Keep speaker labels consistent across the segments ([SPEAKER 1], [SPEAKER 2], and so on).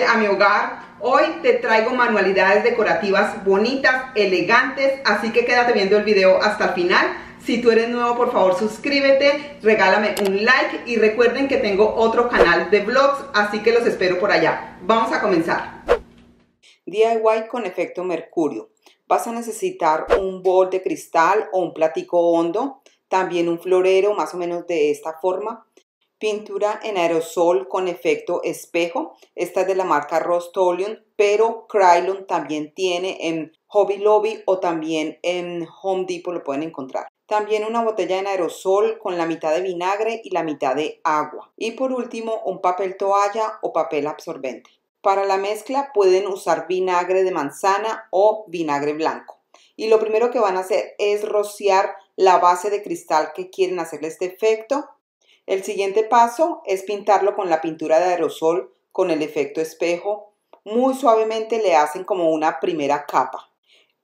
[SPEAKER 1] a mi hogar. Hoy te traigo manualidades decorativas bonitas, elegantes, así que quédate viendo el video hasta el final. Si tú eres nuevo, por favor suscríbete, regálame un like y recuerden que tengo otro canal de vlogs, así que los espero por allá. Vamos a comenzar. DIY con efecto mercurio. Vas a necesitar un bol de cristal o un platico hondo, también un florero más o menos de esta forma, pintura en aerosol con efecto espejo. Esta es de la marca Rostolium, pero Krylon también tiene en Hobby Lobby o también en Home Depot lo pueden encontrar. También una botella en aerosol con la mitad de vinagre y la mitad de agua. Y por último, un papel toalla o papel absorbente. Para la mezcla pueden usar vinagre de manzana o vinagre blanco. Y lo primero que van a hacer es rociar la base de cristal que quieren hacerle este efecto el siguiente paso es pintarlo con la pintura de aerosol con el efecto espejo. Muy suavemente le hacen como una primera capa.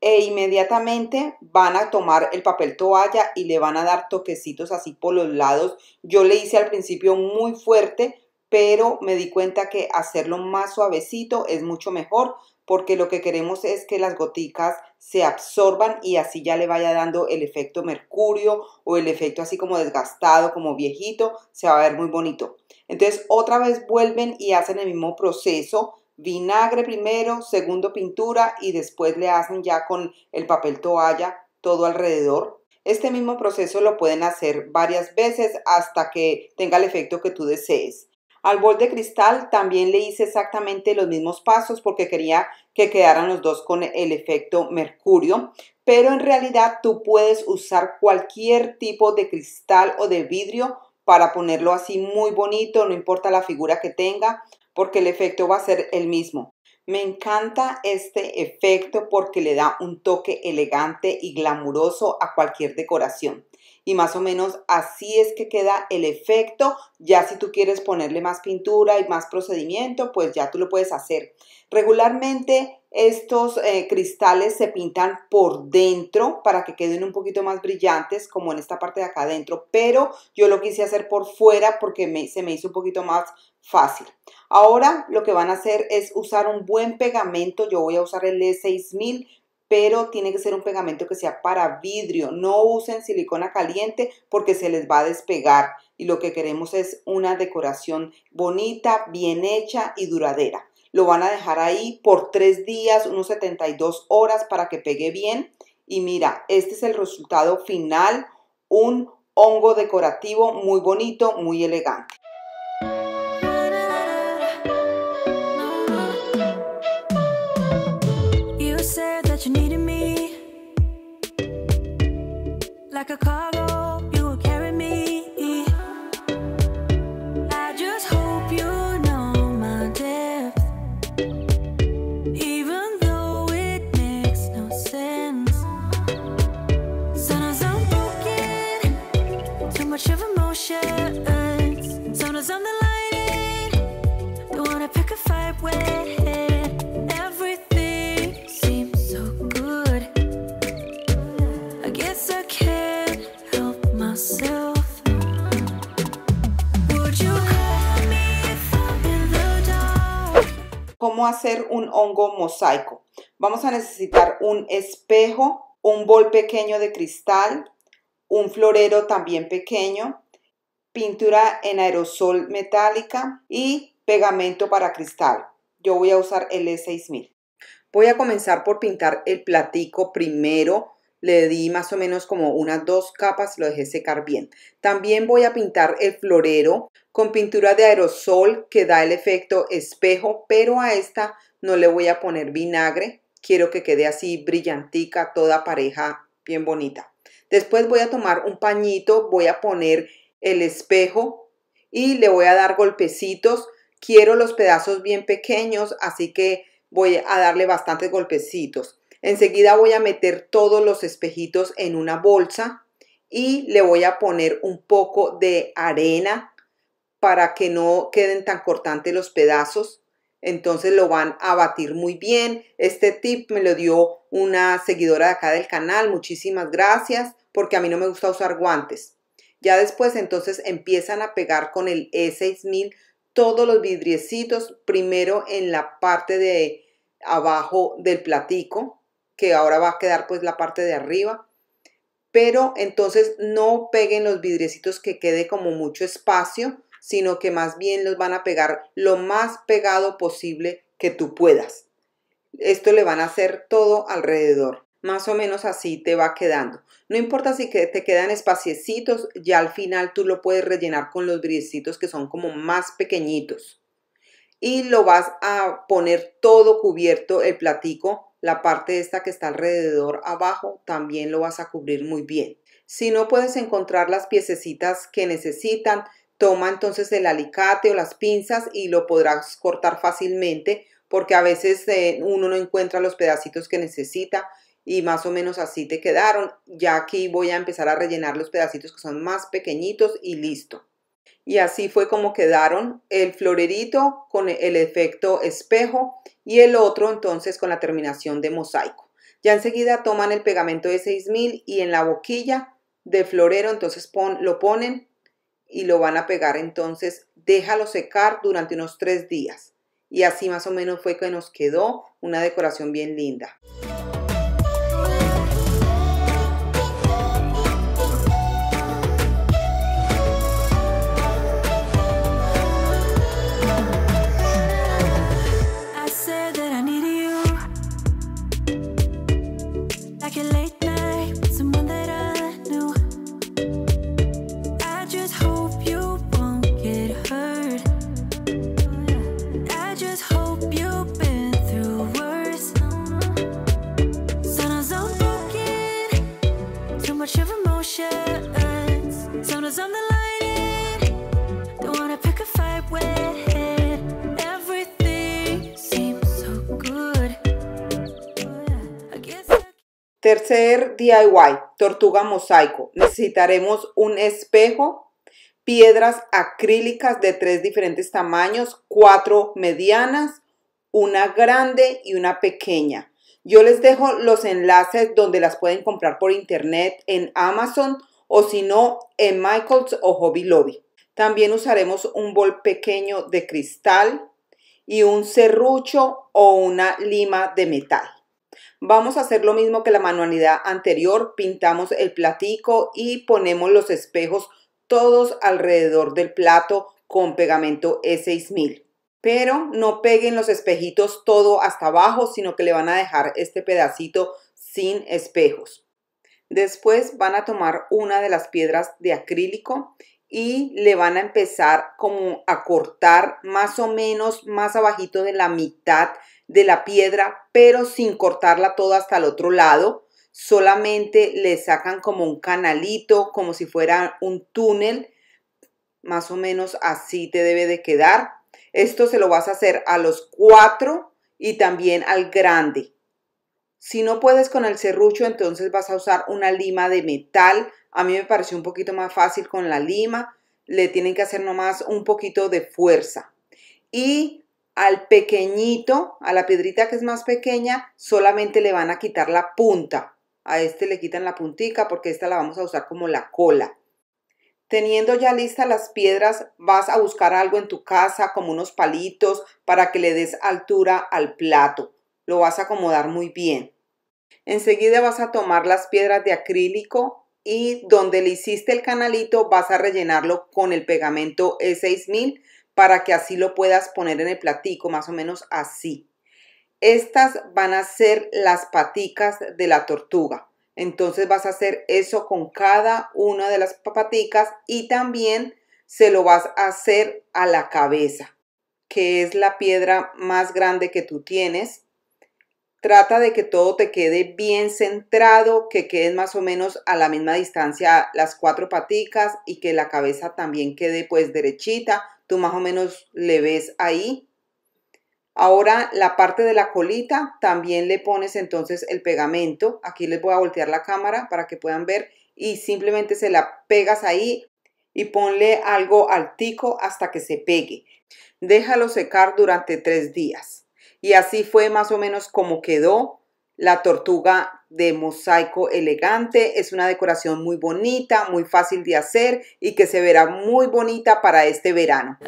[SPEAKER 1] E inmediatamente van a tomar el papel toalla y le van a dar toquecitos así por los lados. Yo le hice al principio muy fuerte, pero me di cuenta que hacerlo más suavecito es mucho mejor porque lo que queremos es que las goticas se absorban y así ya le vaya dando el efecto mercurio o el efecto así como desgastado, como viejito, se va a ver muy bonito. Entonces otra vez vuelven y hacen el mismo proceso, vinagre primero, segundo pintura y después le hacen ya con el papel toalla todo alrededor. Este mismo proceso lo pueden hacer varias veces hasta que tenga el efecto que tú desees. Al bol de cristal también le hice exactamente los mismos pasos porque quería que quedaran los dos con el efecto mercurio, pero en realidad tú puedes usar cualquier tipo de cristal o de vidrio para ponerlo así muy bonito, no importa la figura que tenga, porque el efecto va a ser el mismo. Me encanta este efecto porque le da un toque elegante y glamuroso a cualquier decoración y más o menos así es que queda el efecto. Ya si tú quieres ponerle más pintura y más procedimiento, pues ya tú lo puedes hacer. Regularmente estos eh, cristales se pintan por dentro para que queden un poquito más brillantes, como en esta parte de acá adentro, pero yo lo quise hacer por fuera porque se me hizo un poquito más fácil. Ahora lo que van a hacer es usar un buen pegamento. Yo voy a usar el E6000 pero tiene que ser un pegamento que sea para vidrio. No usen silicona caliente porque se les va a despegar y lo que queremos es una decoración bonita, bien hecha y duradera. Lo van a dejar ahí por tres días, unos 72 horas para que pegue bien. Y mira, este es el resultado final, un hongo decorativo muy bonito, muy elegante. Hacer un hongo mosaico. Vamos a necesitar un espejo, un bol pequeño de cristal, un florero también pequeño, pintura en aerosol metálica y pegamento para cristal. Yo voy a usar el E6000. Voy a comenzar por pintar el platico primero le di más o menos como unas dos capas, lo dejé secar bien. También voy a pintar el florero con pintura de aerosol que da el efecto espejo, pero a esta no le voy a poner vinagre. Quiero que quede así brillantica, toda pareja, bien bonita. Después voy a tomar un pañito, voy a poner el espejo y le voy a dar golpecitos. Quiero los pedazos bien pequeños, así que voy a darle bastantes golpecitos. Enseguida voy a meter todos los espejitos en una bolsa y le voy a poner un poco de arena para que no queden tan cortantes los pedazos. Entonces lo van a batir muy bien. Este tip me lo dio una seguidora de acá del canal. Muchísimas gracias porque a mí no me gusta usar guantes. Ya después entonces empiezan a pegar con el E6000 todos los vidriecitos primero en la parte de abajo del platico, que ahora va a quedar pues la parte de arriba. Pero entonces no peguen los vidriecitos que quede como mucho espacio, sino que más bien los van a pegar lo más pegado posible que tú puedas. Esto le van a hacer todo alrededor. Más o menos así te va quedando. No importa si te quedan espaciecitos, ya al final tú lo puedes rellenar con los brillecitos que son como más pequeñitos. Y lo vas a poner todo cubierto el platico, la parte esta que está alrededor abajo, también lo vas a cubrir muy bien. Si no puedes encontrar las piececitas que necesitan, toma entonces el alicate o las pinzas y lo podrás cortar fácilmente porque a veces eh, uno no encuentra los pedacitos que necesita y más o menos así te quedaron. Ya aquí voy a empezar a rellenar los pedacitos que son más pequeñitos y listo. Y así fue como quedaron el florerito con el efecto espejo y el otro entonces con la terminación de mosaico. Ya enseguida toman el pegamento de 6000 y en la boquilla de florero entonces lo ponen y lo van a pegar entonces déjalo secar durante unos tres días y así más o menos fue que nos quedó una decoración bien linda. Tercer DIY, tortuga mosaico. Necesitaremos un espejo, piedras acrílicas de tres diferentes tamaños, cuatro medianas, una grande y una pequeña. Yo les dejo los enlaces donde las pueden comprar por internet en Amazon o si no en Michaels o Hobby Lobby. También usaremos un bol pequeño de cristal y un serrucho o una lima de metal. Vamos a hacer lo mismo que la manualidad anterior, pintamos el platico y ponemos los espejos todos alrededor del plato con pegamento E6000. Pero no peguen los espejitos todo hasta abajo, sino que le van a dejar este pedacito sin espejos. Después van a tomar una de las piedras de acrílico y le van a empezar como a cortar más o menos más abajito de la mitad de la piedra, pero sin cortarla toda hasta el otro lado. Solamente le sacan como un canalito, como si fuera un túnel. Más o menos así te debe de quedar. Esto se lo vas a hacer a los cuatro y también al grande. Si no puedes con el serrucho, entonces vas a usar una lima de metal. A mí me pareció un poquito más fácil con la lima. Le tienen que hacer nomás un poquito de fuerza. Y al pequeñito, a la piedrita que es más pequeña, solamente le van a quitar la punta. A este le quitan la puntica porque esta la vamos a usar como la cola. Teniendo ya listas las piedras, vas a buscar algo en tu casa, como unos palitos, para que le des altura al plato. Lo vas a acomodar muy bien. Enseguida vas a tomar las piedras de acrílico y donde le hiciste el canalito vas a rellenarlo con el pegamento E6000 para que así lo puedas poner en el platico, más o menos así. Estas van a ser las paticas de la tortuga. Entonces vas a hacer eso con cada una de las paticas y también se lo vas a hacer a la cabeza, que es la piedra más grande que tú tienes. Trata de que todo te quede bien centrado, que queden más o menos a la misma distancia las cuatro paticas y que la cabeza también quede pues derechita tú más o menos le ves ahí. Ahora la parte de la colita también le pones entonces el pegamento. Aquí les voy a voltear la cámara para que puedan ver y simplemente se la pegas ahí y ponle algo altico hasta que se pegue. Déjalo secar durante tres días. Y así fue más o menos como quedó la tortuga de mosaico elegante es una decoración muy bonita, muy fácil de hacer y que se verá muy bonita para este verano.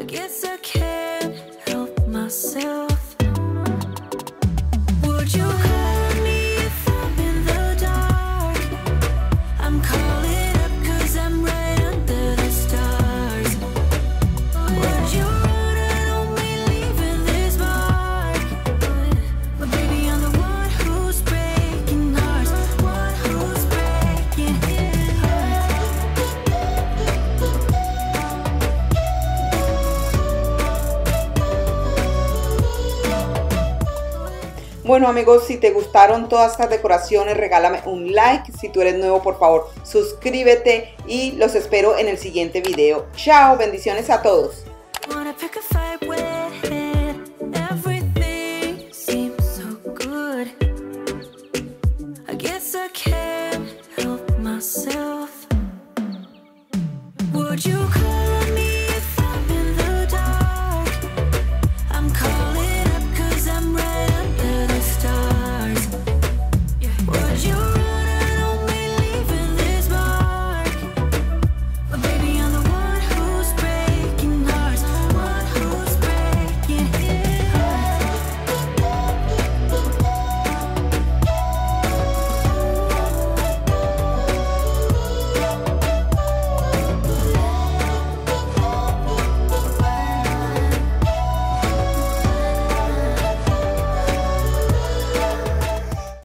[SPEAKER 1] Bueno amigos, si te gustaron todas estas decoraciones, regálame un like. Si tú eres nuevo, por favor, suscríbete y los espero en el siguiente video. Chao, bendiciones a todos.